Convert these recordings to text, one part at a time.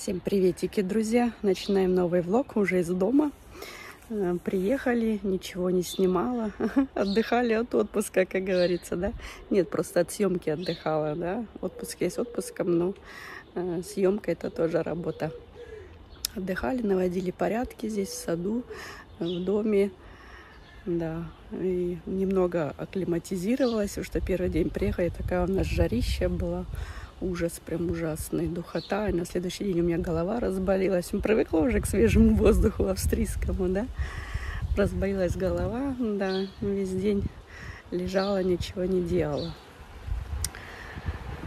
Всем приветики, друзья! Начинаем новый влог уже из дома. Э, приехали, ничего не снимала, отдыхали от отпуска, как говорится, да? Нет, просто от съемки отдыхала, да? Отпуск есть отпуском, но э, съемка это тоже работа. Отдыхали, наводили порядки здесь в саду, в доме, да, и немного акклиматизировалась, потому что первый день приехали, такая у нас жарища была, ужас прям ужасный, духота. И на следующий день у меня голова разболелась. Привыкла уже к свежему воздуху австрийскому, да. Разболелась голова, да, весь день лежала, ничего не делала.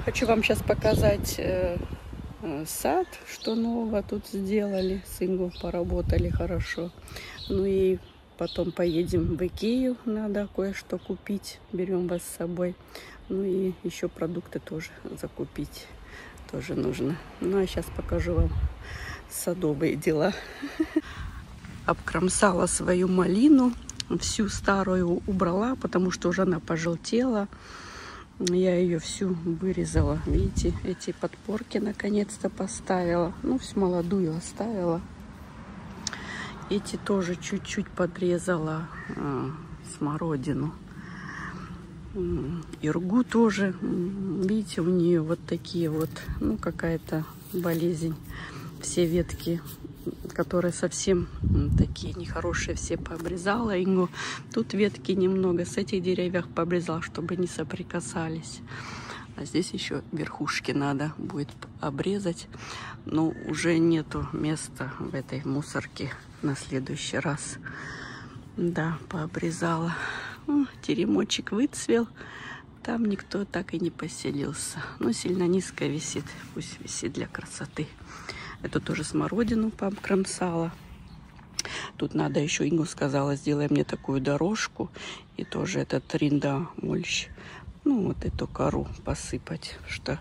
Хочу вам сейчас показать э, э, сад, что нового тут сделали. С Ингу поработали хорошо. Ну и потом поедем в Икею, надо кое-что купить. Берем вас с собой. Ну и еще продукты тоже закупить тоже нужно. Ну а сейчас покажу вам садовые дела. Обкромсала свою малину, всю старую убрала, потому что уже она пожелтела. Я ее всю вырезала. Видите, эти подпорки наконец-то поставила. Ну, всю молодую оставила. Эти тоже чуть-чуть подрезала а, смородину. Иргу тоже, видите, у нее вот такие вот, ну, какая-то болезнь. Все ветки, которые совсем такие нехорошие, все пообрезала Ингу. Тут ветки немного с этих деревьев пообрезала, чтобы не соприкасались. А здесь еще верхушки надо будет обрезать. Но уже нету места в этой мусорке на следующий раз. Да, пообрезала. О, теремочек выцвел. Там никто так и не поселился. Но сильно низко висит. Пусть висит для красоты. Это тоже смородину покромсала. Тут надо еще, Ингу сказала, сделай мне такую дорожку. И тоже этот тринда мульч. Ну, вот эту кору посыпать, что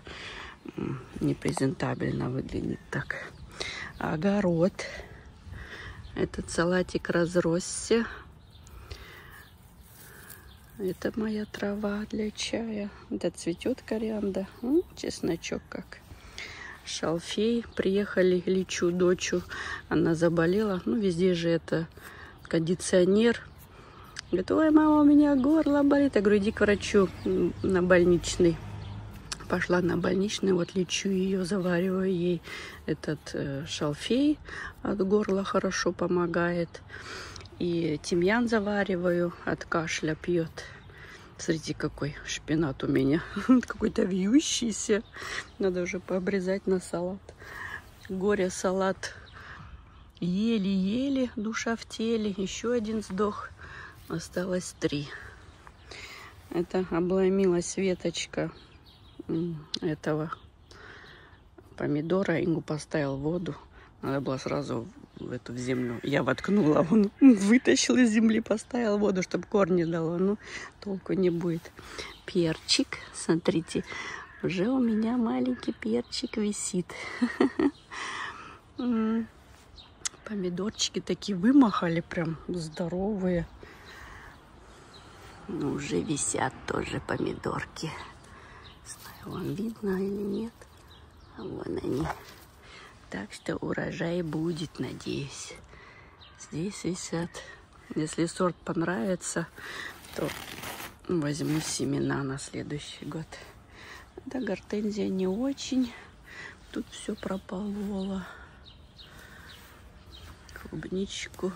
непрезентабельно выглядит так. Огород. Этот салатик разросся. Это моя трава для чая. Да цветет корианда. М, чесночок как. Шалфей. Приехали, лечу дочу. Она заболела. Ну, везде же это кондиционер. Говорит, ой, мама, у меня горло болит. Я говорю, иди к врачу на больничный. Пошла на больничный, вот лечу ее, завариваю ей этот э, шалфей от горла хорошо помогает. И тимьян завариваю, от кашля пьет. Смотрите, какой шпинат у меня. Какой-то вьющийся. Надо уже пообрезать на салат. Горе салат. Еле-еле, душа в теле. Еще один сдох. Осталось три. Это обломилась веточка этого помидора. Ингу поставил воду. Надо было сразу в эту в землю. Я воткнула, он вытащил из земли, поставил воду, чтобы корни дало. Ну, толку не будет. Перчик, смотрите, уже у меня маленький перчик висит. Помидорчики такие вымахали, прям здоровые. Ну, уже висят тоже помидорки. Знаю, вам видно или нет. А вон они. Так что урожай будет, надеюсь. Здесь висят. Если сорт понравится, то возьму семена на следующий год. Это гортензия не очень. Тут все пропололо. Клубничку.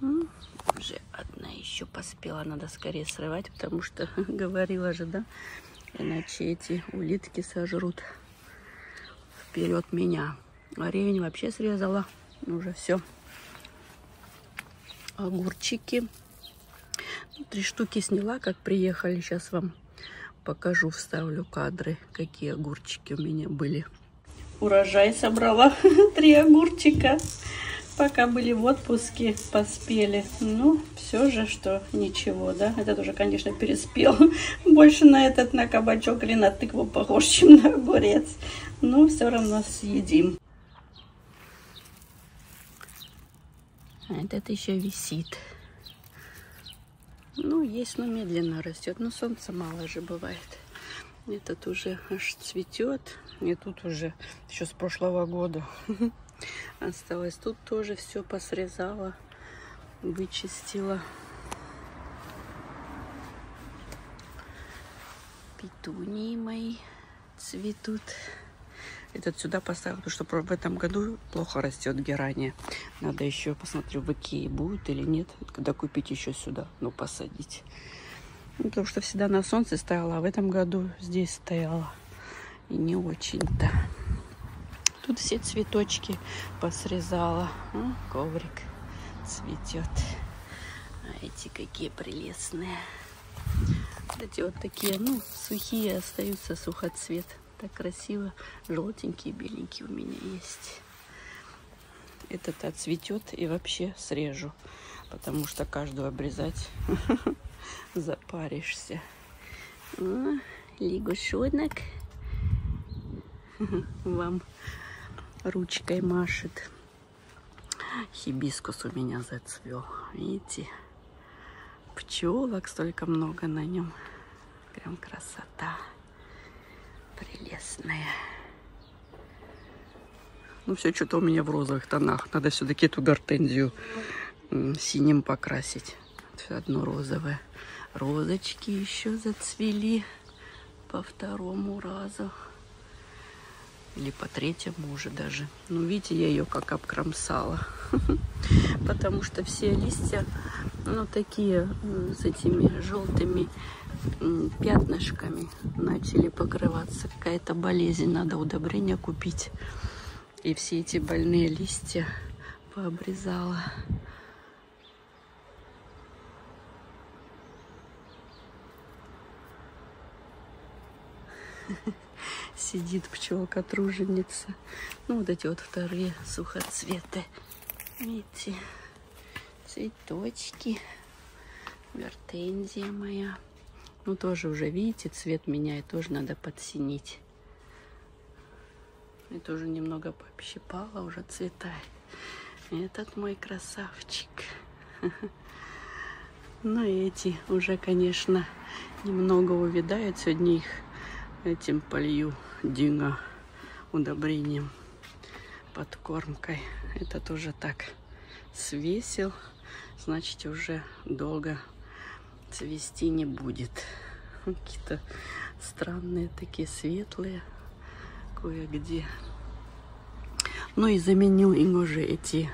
Уже одна еще поспела. Надо скорее срывать, потому что говорила же, да? Иначе эти улитки сожрут вперед меня. А ревень вообще срезала. Уже все. Огурчики. Три штуки сняла, как приехали. Сейчас вам покажу, вставлю кадры, какие огурчики у меня были. Урожай собрала. Три огурчика. Пока были в отпуске, поспели. Ну, все же, что ничего, да. Этот уже, конечно, переспел. Больше на этот, на кабачок или на тыкву похож, чем на огурец но все равно съедим. А этот еще висит. Ну, есть, но медленно растет. Но солнца мало же бывает. Этот уже аж цветет. И тут уже еще с прошлого года осталось. Тут тоже все посрезала, вычистила. Петунии мои цветут. Этот сюда поставил, потому что в этом году плохо растет герания. Надо еще посмотрю, в Икее будет или нет. Когда купить еще сюда, ну, посадить. Ну, потому что всегда на солнце стояла, а в этом году здесь стояла. И не очень-то. Тут все цветочки посрезала. О, коврик цветет. А эти какие прелестные. Эти вот такие, ну, сухие остаются сухоцвет. Так красиво. Желтенькие, беленькие у меня есть. Этот отцветет и вообще срежу. Потому что каждую обрезать запаришься. Лягушонок вам ручкой машет. Хибискус у меня зацвел. Видите? Пчелок столько много на нем. Прям красота. Прелестная. Ну, все что-то у меня в розовых тонах. Надо все-таки эту гортензию синим покрасить. Все одно розовое. Розочки еще зацвели по второму разу. Или по третьему уже даже. Ну, видите, я ее как обкромсала. Потому что все листья, ну, такие с этими желтыми пятнышками начали покрываться. Какая-то болезнь, надо удобрения купить. И все эти больные листья пообрезала. Сидит пчелка-труженица. Ну, вот эти вот вторые сухоцветы. Видите, цветочки. Гортензия моя. Ну, тоже уже, видите, цвет меняет. Тоже надо подсинить. И тоже немного пощипала, уже цветает. Этот мой красавчик. Ну и эти уже, конечно, немного увядают. Сегодня их этим полью дюна удобрением, подкормкой. Это тоже так свесил, значит уже долго цвести не будет. Какие-то странные такие светлые кое-где. Ну и заменил им уже эти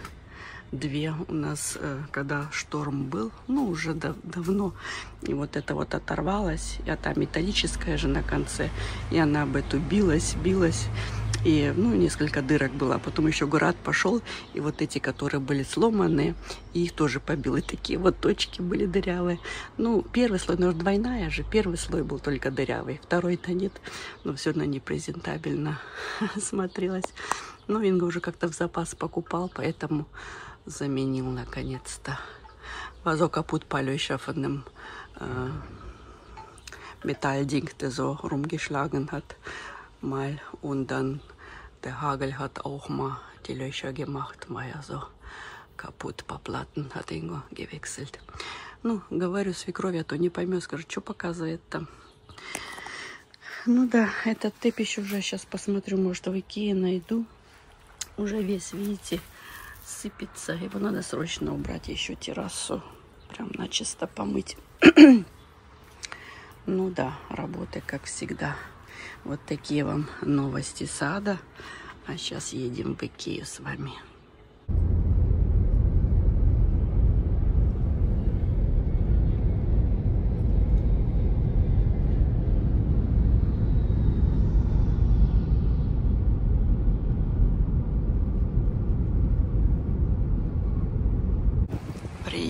две у нас, э, когда шторм был, ну, уже дав давно. И вот это вот оторвалось, а та металлическая же на конце, и она об эту билась, билась. И, ну, несколько дырок было. А потом еще град пошел, и вот эти, которые были сломаны, их тоже побил. И такие вот точки были дырявые. Ну, первый слой, ну, двойная же. Первый слой был только дырявый, второй-то нет. Но все равно непрезентабельно смотрелось. Ну, Инга уже как-то в запас покупал, поэтому заменил наконец-то. Von dem äh, Metallding, der so rumgeschlagen hat, mal. Und dann der Hagel hat auch mal die Löcher gemacht, mal ja so kaputt, по Platten hat Ingo gewechselt. Ну, говорю свекрови, а то не поймет, скажет, что показывает там. Ну да, этот тепищ уже сейчас посмотрю, может в Икее найду. Уже весь, видите, сыпется. Его надо срочно убрать еще террасу. Прям начисто помыть. ну да, работа как всегда. Вот такие вам новости сада. А сейчас едем в Икею с вами.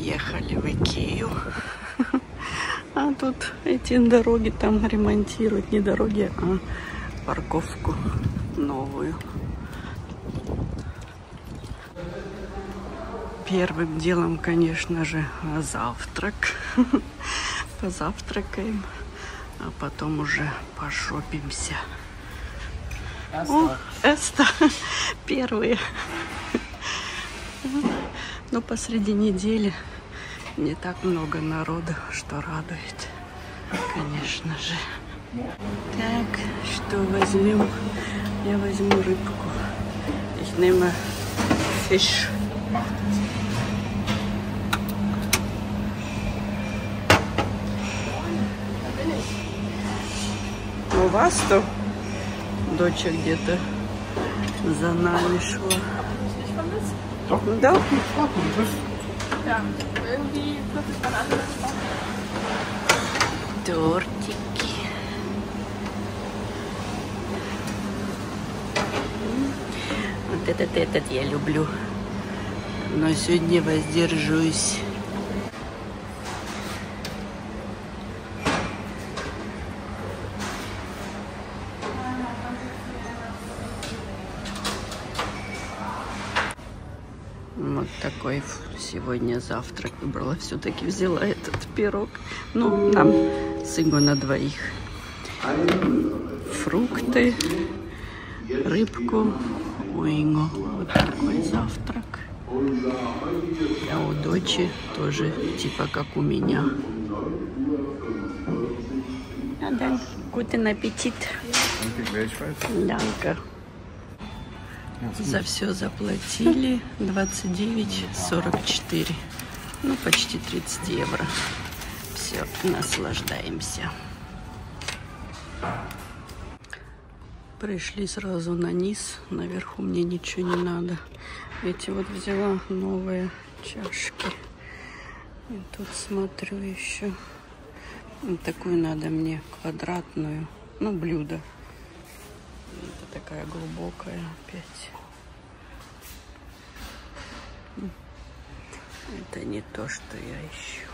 приехали в Икею. А тут эти дороги там ремонтируют. Не дороги, а парковку новую. Первым делом, конечно же, завтрак. Позавтракаем, а потом уже пошопимся. О, Эста, первые. Но посреди недели не так много народу, что радует, конечно же. Так, что возьмем? Я возьму рыбку. Ich nehme Fisch. У вас-то доча где-то за нами шла. Да? Ja, irgendwie wird es. Тортики. Вот этот, этот я люблю. Но сегодня воздержусь. Вот такой сегодня завтрак выбрала. Все-таки взяла этот пирог. Ну, нам с Иго на двоих. Фрукты, рыбку. Инго вот такой завтрак. А у дочи тоже типа как у меня. А да, guten аппетит. Данка. За все заплатили 29,44. Ну, почти 30 евро. Все, наслаждаемся. Пришли сразу на низ. Наверху мне ничего не надо. Эти вот взяла новые чашки. И тут смотрю еще. Вот такую надо мне квадратную. Ну, блюдо. Это такая глубокая опять. Это не то, что я ищу.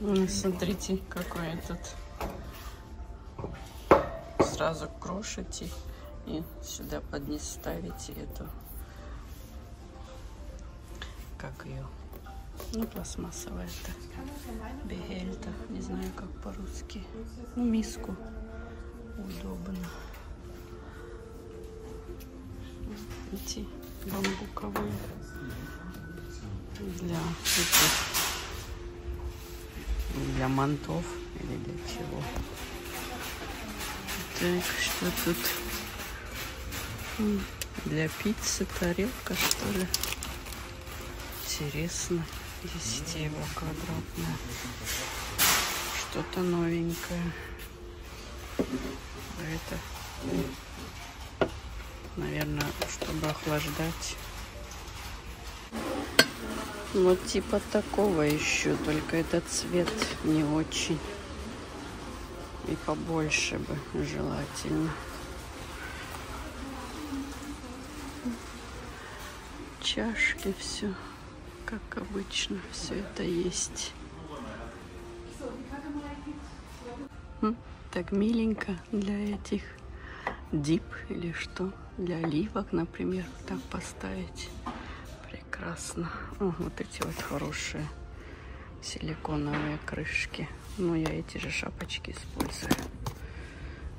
Ну, смотрите, какой этот. Сразу крошите и сюда под низ ставите эту. Как ее? Ну, пластмассовая это. Бегельта. Не знаю, как по-русски. Ну, миску удобно. Эти бамбуковые для для мантов или для чего. Так, что тут? Для пиццы тарелка, что ли? Интересно. 10 евро квадратная. Что-то новенькое. А Это, наверное, чтобы охлаждать. Вот типа такого еще, только этот цвет не очень. И побольше бы желательно. Чашки, все как обычно, все это есть. Так миленько для этих дип или что, для оливок, например, так поставить. Прекрасно. О, вот эти вот хорошие силиконовые крышки. Ну, я эти же шапочки использую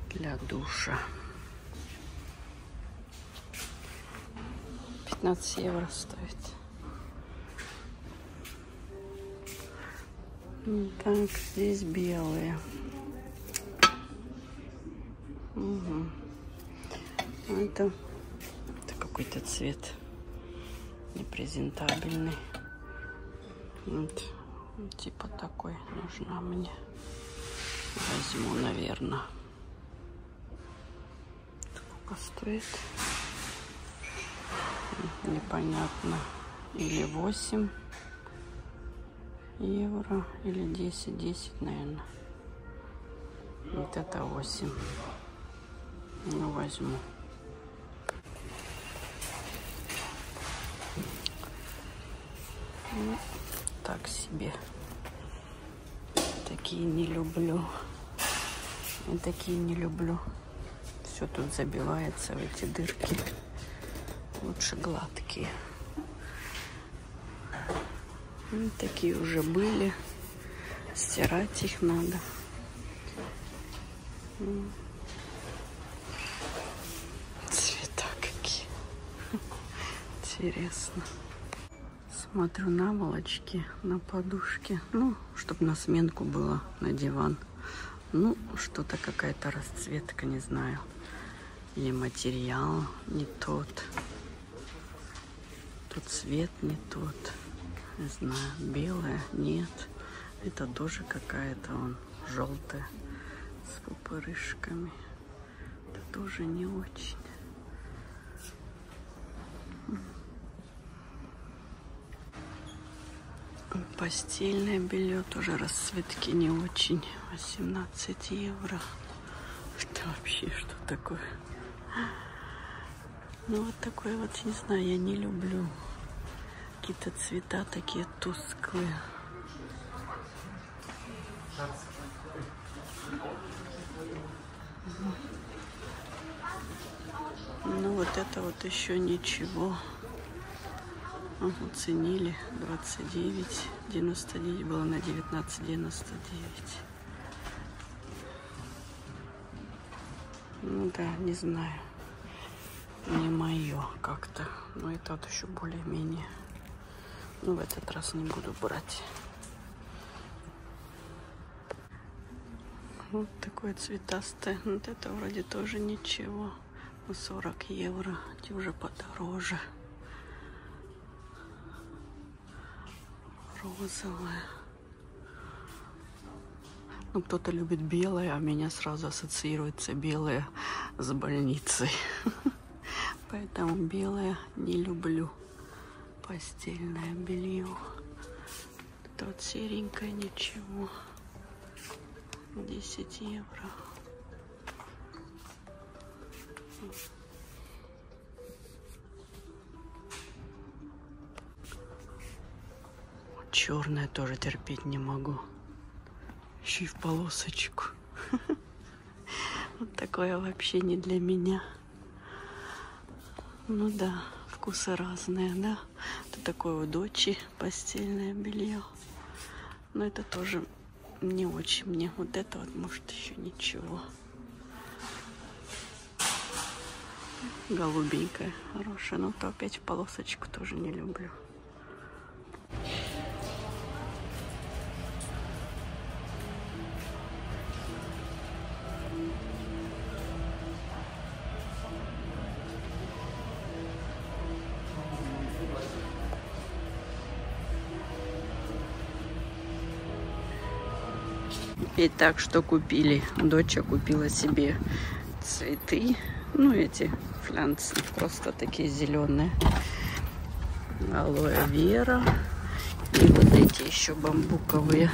для душа. 15 евро стоит. Так, здесь белые. Мгм. Это, это какой-то цвет непрезентабельный. Вот. Типа такой нужна мне. Возьму, наверное. Сколько стоит? Непонятно. Или 8 евро, или 10. 10, наверное. Вот это 8. Ну, возьму. Ну, так себе. Такие не люблю. Я такие не люблю. Все тут забивается в эти дырки. Лучше гладкие. Ну, такие уже были. Стирать их надо. М. Цвета какие. Интересно. Смотрю наволочки на подушке. Ну, чтобы на сменку было на диван. Ну, что-то какая-то расцветка, не знаю. Или материал не тот. Тут цвет не тот. Не знаю, белая, нет. Это тоже какая-то он желтая с пупырышками. Это тоже не очень. Постельное белье тоже расцветки не очень. 18 евро. Это вообще что такое? Ну вот такое вот, не знаю, я не люблю. Какие-то цвета такие тусклые. Ну вот это вот еще ничего. Оценили 29, 99 было на 19, 99. Ну да, не знаю. Не мое как-то. Но это вот еще более-менее. Ну, в этот раз не буду брать. Вот такое цветастое. Вот это вроде тоже ничего. 40 евро. Эти уже подороже. Розовая. Ну, кто-то любит белое, а меня сразу ассоциируется белое с больницей. Поэтому белое не люблю. Постельное белье. Вот серенькое ничего. 10 евро. Черное тоже терпеть не могу. Еще и в полосочку. Вот такое вообще не для меня. Ну да, вкусы разные, да. Это такое вот дочи постельное белье. Но это тоже не очень мне. Вот это вот, может, еще ничего. Голубенькая, хорошая. Но то опять в полосочку тоже не люблю. Итак, что купили? Доча купила себе цветы. Ну, эти флянцы просто такие зеленые. Алоэ вера. И вот эти еще бамбуковые.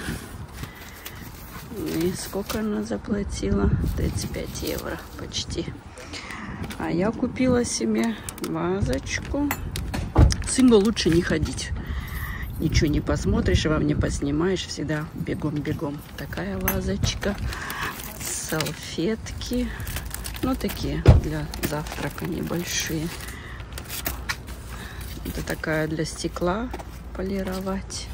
И сколько она заплатила? 35 евро почти. А я купила себе вазочку. Символ лучше не ходить ничего не посмотришь, вам не поснимаешь, всегда бегом-бегом. Такая вазочка, салфетки, ну такие для завтрака небольшие. Это такая для стекла полировать.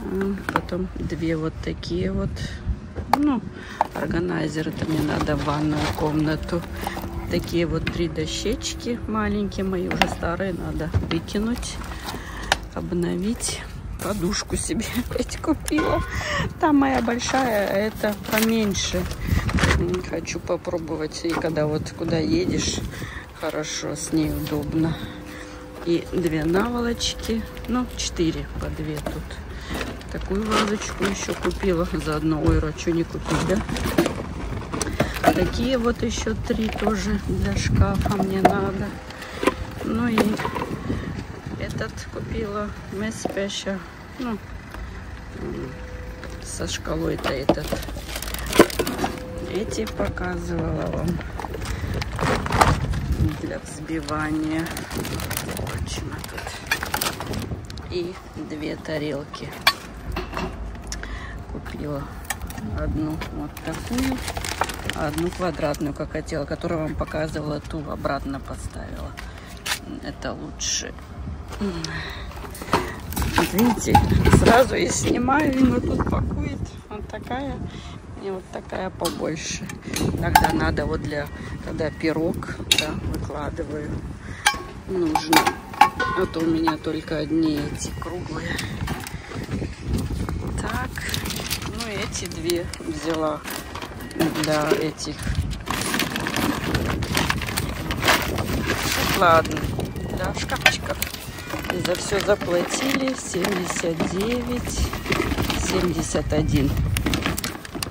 А, потом две вот такие вот, ну, органайзер, это мне надо в ванную комнату. Такие вот три дощечки маленькие, мои уже старые, надо выкинуть обновить. Подушку себе опять купила. Там моя большая, а это поменьше. Хочу попробовать. И когда вот куда едешь, хорошо, с ней удобно. И две наволочки. Ну, четыре по две тут. Такую вазочку еще купила. Заодно, ой, что не купить, да? Такие вот еще три тоже для шкафа мне надо. Ну и этот купила. Мисс Пеша. Ну, со шкалой-то этот. Эти показывала вам для взбивания. Почему тут? И две тарелки. Купила одну вот такую, одну квадратную, как хотела, которую вам показывала, ту обратно поставила. Это лучше вот видите, сразу я снимаю, и тут пакует. Вот такая и вот такая побольше. Тогда надо вот для, когда пирог, да, выкладываю, нужно. А то у меня только одни эти круглые. Так, ну эти две взяла для этих шоколадных, для шкафчиков. И за все заплатили 79, 71.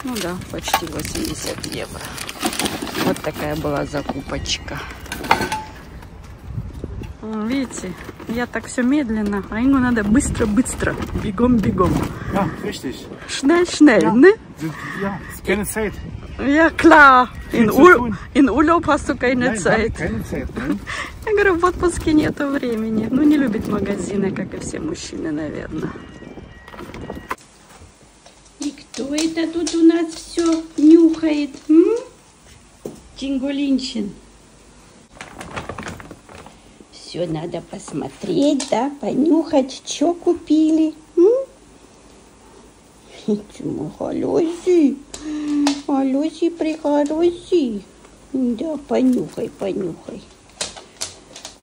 Ну да, почти 80 евро. Вот такая была закупочка. Видите, я так все медленно, а ему надо быстро-быстро, бегом-бегом. Ja, richtig. Schnell, schnell, Ja. ne? Ja, keine Zeit. Ja, klar. In, Ur in Urlaub hast du keine Nein, Zeit. Keine Zeit. Ne? Я говорю, в отпуске нету времени. Ну, не любит магазины, как и все мужчины, наверное. И кто это тут у нас все нюхает? М? Тингулинчин. Все надо посмотреть, да, понюхать, что купили. М? Чему холоси? Холоси прихороси. Да, понюхай, понюхай.